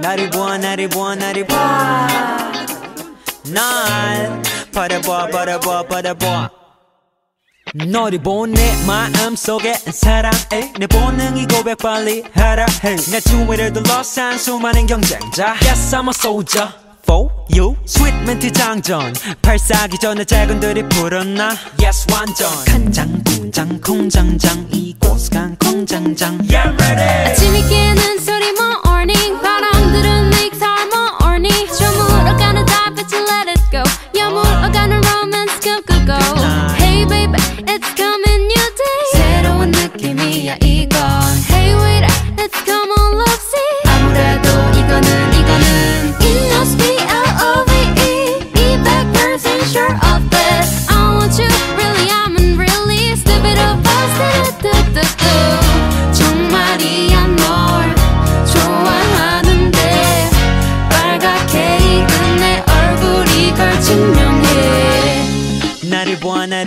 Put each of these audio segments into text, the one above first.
나를 보아 나를 보아 나를 보아. 날 바라봐 바라봐 바라봐 너를 본내 마음속에 사랑해 내 본능이 고백 빨리 하라 해내 주위를 둘러싼 수많은 경쟁자. Yes I'm a soldier for you. 스윗 멘트 장전. 발사기 전에 작은들이 불었나. Yes 완전. 간장 분장 콩장장. 이곳 간 콩장장. Yeah ready. 아침이 깨는 소리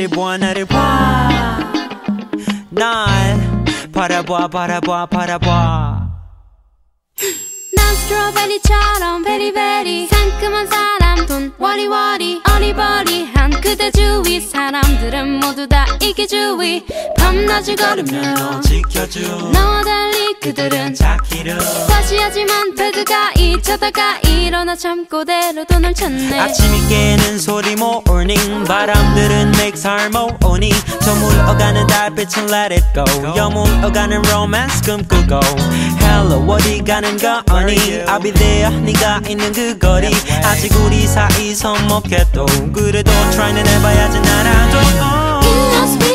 나를 보아 나를 봐. 날 바라봐 바라봐 바라봐 난 스트로베리처럼 베리베리. 상큼한 사람 돈 워리워리 어리버리한 그대 주위. 사람들은 모두 다 이게 주위 밤낮을 걸으며 너 지켜줘. 나와 달리 그들은 자기를 과시하지만 배드가 잊혀다가 일어나 잠꼬대로 돈을 찾네. 아침이 깨는 소리 morning 바람들은 makes harmony 저물어가는 달빛은 let it go. 여물어가는 romance 꿈꾸고. Hello 어디 가는 거니? I'll be there 네가 있는 그 거리. 아직 우리 사이 서먹해도. 그래도 try는 해봐야지 나랑도 It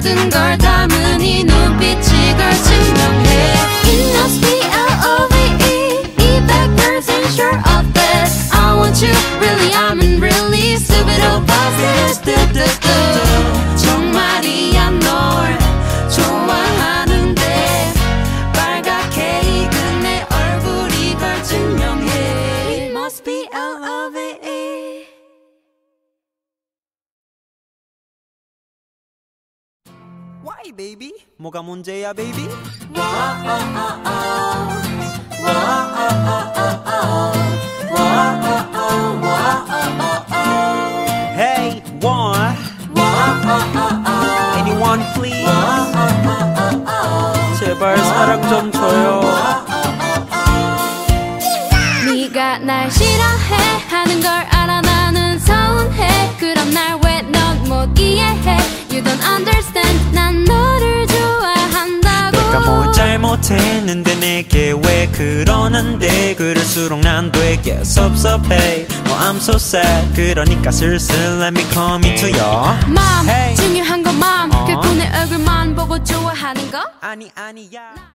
모든 걸담 Why baby? 뭐가 문제야 baby? Hey one Anyone please 제발 사랑 좀 줘요 네가 날 싫어해 하는 걸 알아 나는 서운 잘못했는데 내게 왜 그러는데? 그럴수록 난 되게 섭섭해. Oh I'm so sad. 그러니까 슬슬 let me come into your 맘 Hey. 중요한 건맘 어. 결국 내 얼굴만 보고 좋아하는 거? 아니 아니야